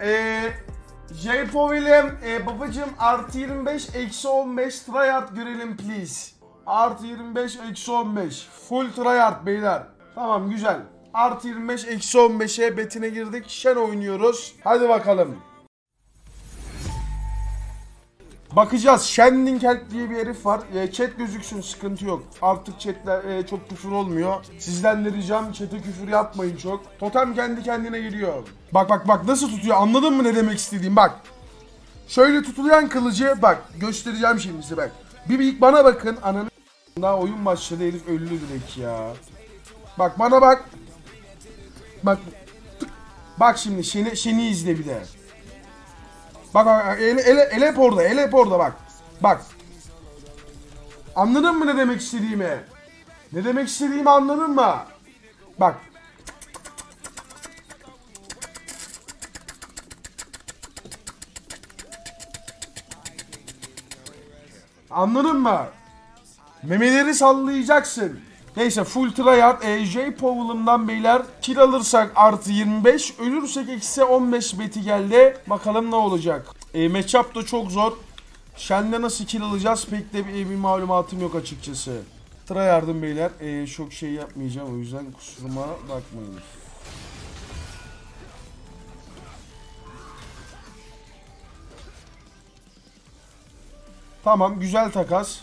Eee J Povil'im, e, babacım artı 25 eksi 15 tryhard görelim please. Artı 25 eksi 15. Full tryhard beyler. Tamam güzel. Artı 25 eksi 15'e betine girdik. Şen oynuyoruz. Hadi bakalım. Bakacağız. Help diye bir herif var. E, chat gözüksün sıkıntı yok. Artık chatler e, çok küfür olmuyor. Sizden de ricam chat'e küfür yapmayın çok. Totem kendi kendine geliyor. Bak bak bak nasıl tutuyor anladın mı ne demek istediğim bak. Şöyle tutulayan kılıcı bak göstereceğim şimdi size bak. Bir ilk bana bakın ananı daha oyun başladı herif öldü direkt ya. Bak bana bak. Bak. Tık. Bak şimdi şeni, şeni izle bir de. Bak bak ele, ele, ele hep orada ele orada bak. Bak. Anladın mı ne demek istediğimi? Ne demek istediğimi anladın mı? Bak. Anladın mı? Memeleri sallayacaksın. Neyse full tryhard e, Powell'ımdan beyler kill alırsak artı 25 ölürsek eksi 15 beti geldi. Bakalım ne olacak. E, matchup da çok zor. Shen'de nasıl kill alacağız pek de bir, bir malumatım yok açıkçası. Tryhard'ım beyler. E, çok şey yapmayacağım o yüzden kusuruma bakmayın. Tamam güzel takas.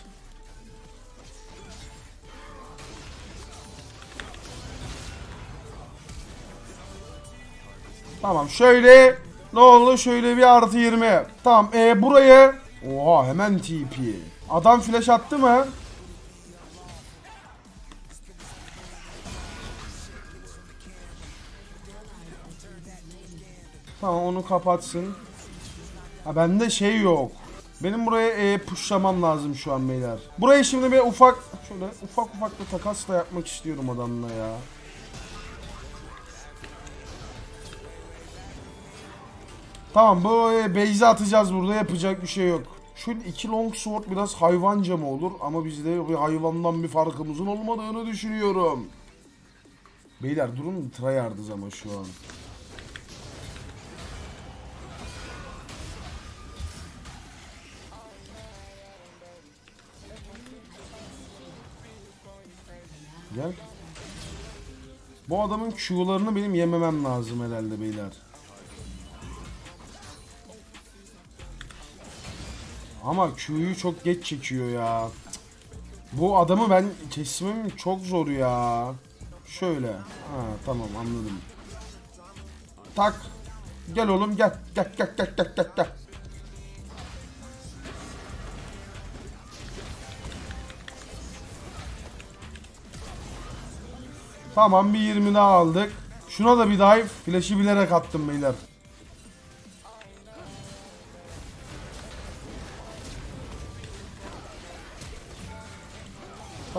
Tamam şöyle ne oldu şöyle bir artı 20. Tamam e, buraya Oha hemen TP. Adam flash attı mı? Tamam onu kapatsın. Ha bende şey yok. Benim buraya e, pushlamam lazım şu an beyler. Burayı şimdi bir ufak şöyle ufak ufak bir takas da yapmak istiyorum adamla ya. Tamam bu e, base'i atacağız burada yapacak bir şey yok. Şöyle iki long sword biraz hayvanca mı olur ama bizde bir hayvandan bir farkımızın olmadığını düşünüyorum. Beyler durun tryhard'ız ama şu an. Gel. Bu adamın Q'larını benim yememem lazım herhalde beyler. Ama Q'yu çok geç çekiyor ya. Bu adamı ben kesmem çok zor ya. Şöyle. Ha tamam anladım. Tak. Gel oğlum gel. Gel gel gel gel gel gel. Tamam bir 20 daha aldık. Şuna da bir dive. Flash'ı bilerek attım beyler.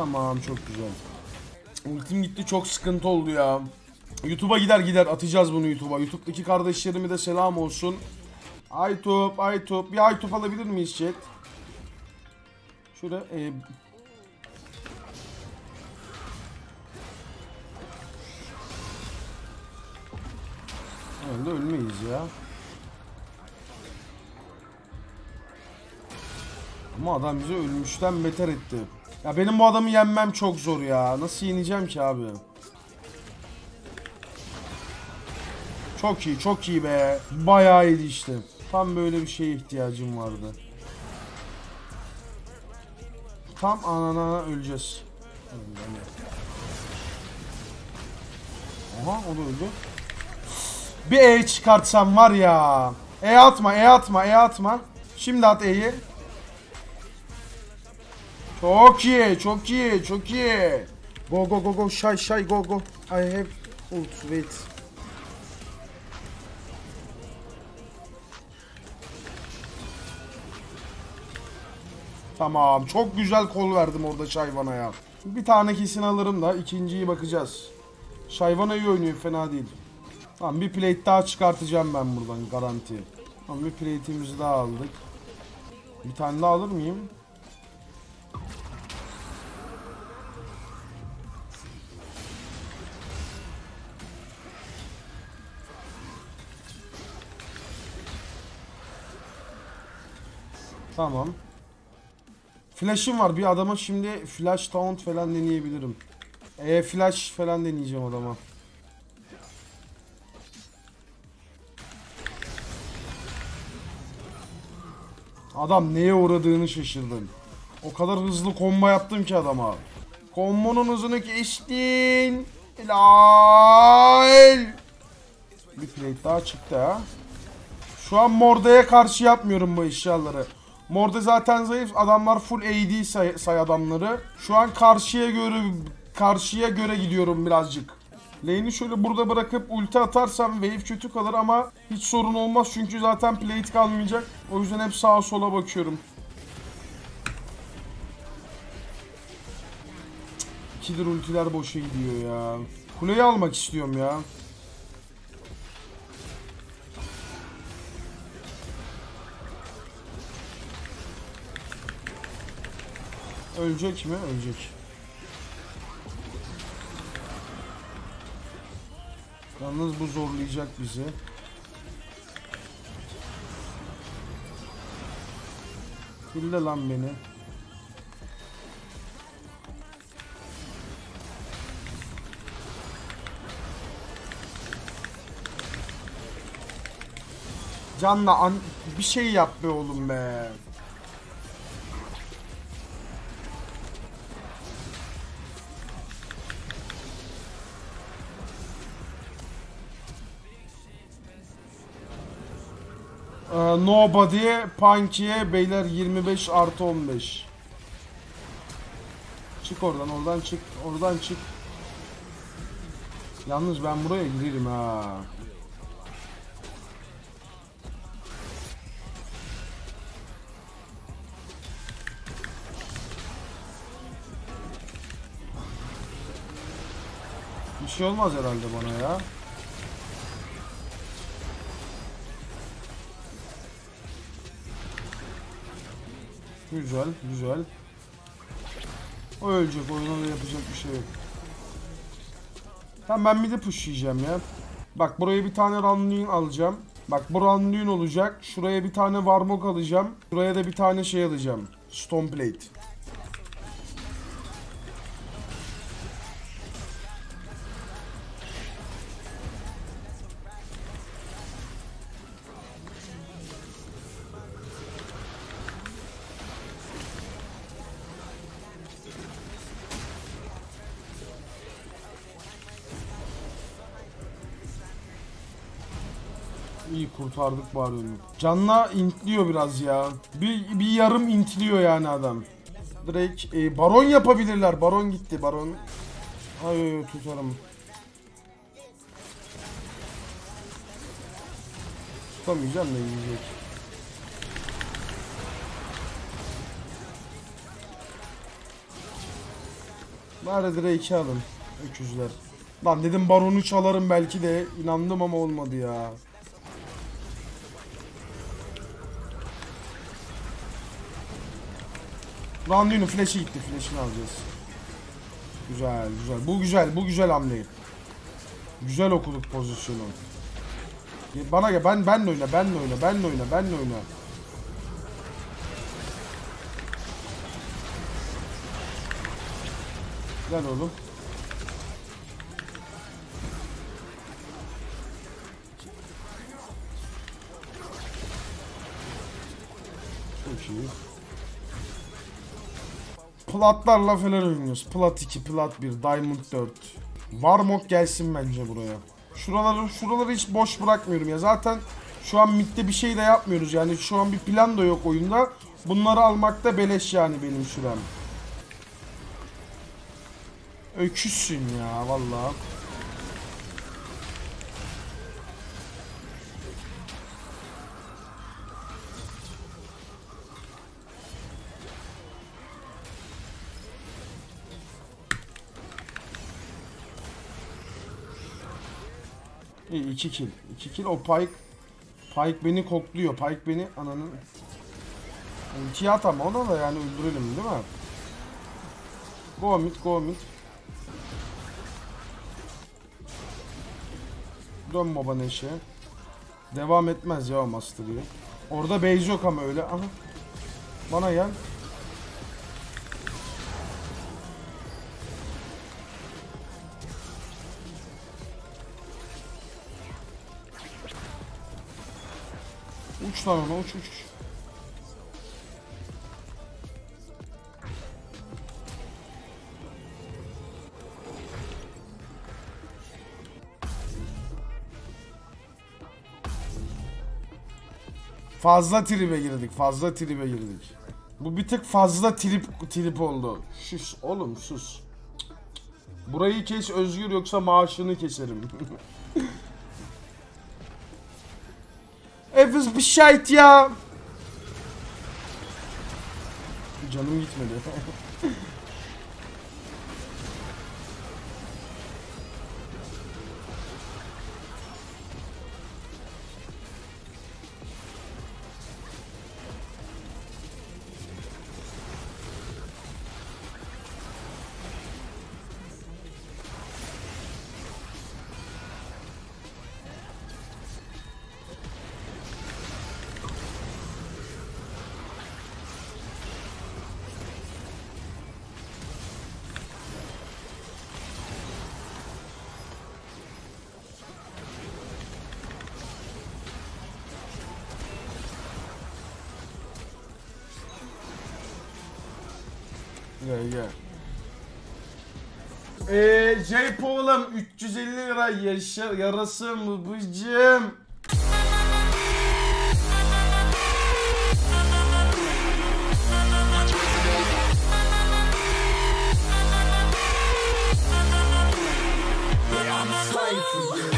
Tamam çok güzel. Ultim gitti çok sıkıntı oldu ya. YouTube'a gider gider atacağız bunu YouTube'a. YouTube'daki kardeşlerime de selam olsun. Aytop, Aytop. Bir Aytop alabilir miyiz chat? Şöyle e, Öyle ölmeyiz ya. Ama adam bizi ölmüşten beter etti. Ya benim bu adamı yenmem çok zor ya. Nasıl yeneceğim ki abi? Çok iyi, çok iyi be. Bayağı iyiydi işte. Tam böyle bir şeye ihtiyacım vardı. Tam anana öleceğiz. Aha o da öldü. Bir E çıkartsam var ya. E atma, E atma, E atma. Şimdi at E'yi. Çok iyi, çok iyi, çok iyi. Go go go go, shy shy go go. I have ult, wait. Tamam, çok güzel kol verdim orada Şayvan'a Bir tane kesin alırım da ikinciyi bakacağız. Şayvana iyi oynuyor, fena değil. Tamam bir plate daha çıkartacağım ben buradan garanti. Tamam bir plate'imizi daha aldık. Bir tane daha alır mıyım? Tamam. Flash'ım var bir adama şimdi flash taunt falan deneyebilirim. E flash falan deneyeceğim adama. Adam neye uğradığını şaşırdım. O kadar hızlı combo yaptım ki adama. Kombonun hızını geçtin. Helal. Bir plate daha çıktı ha. Şu an Morde'ye karşı yapmıyorum bu eşyaları. Morde zaten zayıf. Adamlar full AD say, say adamları. Şu an karşıya göre karşıya göre gidiyorum birazcık. Lane'i şöyle burada bırakıp ulti atarsam wave kötü kalır ama hiç sorun olmaz çünkü zaten plate kalmayacak. O yüzden hep sağa sola bakıyorum. İkidir ultiler boşa gidiyor ya. Kuleyi almak istiyorum ya. Ölecek mi? Ölecek. Yalnız bu zorlayacak bizi. Kille lan beni. Canla an bir şey yap be oğlum be. Nobody, Punky'e beyler 25 artı 15. Çık oradan, oradan çık, oradan çık. Yalnız ben buraya girerim ha. Bir şey olmaz herhalde bana ya. Güzel, güzel. O ölecek, oyuna da yapacak bir şey yok. Tamam ben bir de pushlayacağım ya. Bak buraya bir tane Randuin alacağım. Bak bu Randuin olacak. Şuraya bir tane Varmok alacağım. Şuraya da bir tane şey alacağım. Stone Plate. İyi kurtardık bari onu. Canla intliyor biraz ya. Bir, bir yarım intliyor yani adam. Direkt e, baron yapabilirler. Baron gitti baron. Ay ay, tutarım. Tutamayacağım da yiyecek. Bari Drake'i alın. Öküzler. Lan dedim baronu çalarım belki de. inandım ama olmadı ya. Randuin'in flash'i gitti. Flash'ini alacağız. Güzel güzel. Bu güzel. Bu güzel hamle. Güzel okuduk pozisyonu. Bana gel. Ben benle oyna. Benle oyna. Benle oyna. Benle oyna. Gel oğlum. Çok iyi. Platlarla falan oynuyoruz. Plat 2, Plat 1, Diamond 4. Varmok gelsin bence buraya. Şuraları şuraları hiç boş bırakmıyorum ya. Zaten şu an midde bir şey de yapmıyoruz. Yani şu an bir plan da yok oyunda. Bunları almakta beleş yani benim sürem. Öküzsün ya vallahi. İyi 2 kill. 2 kill o Pike Pike beni kokluyor. Pike beni ananın Ultiye at ama ona da yani öldürelim değil mi? Go mid go mid. Dön baba Neşe. Devam etmez ya o Master Yi. Orada base yok ama öyle. Aha. Bana gel. Uç lan ona uç uç. uç. Fazla tribe girdik. Fazla tribe girdik. Bu bir tık fazla trip trip oldu. Şuş oğlum sus. Burayı kes Özgür yoksa maaşını keserim. Efes bir şahit ya. Canım gitmedi. gel gel. Ee, J. Paul'um 350 lira yaşar yarası mı bıcım? for.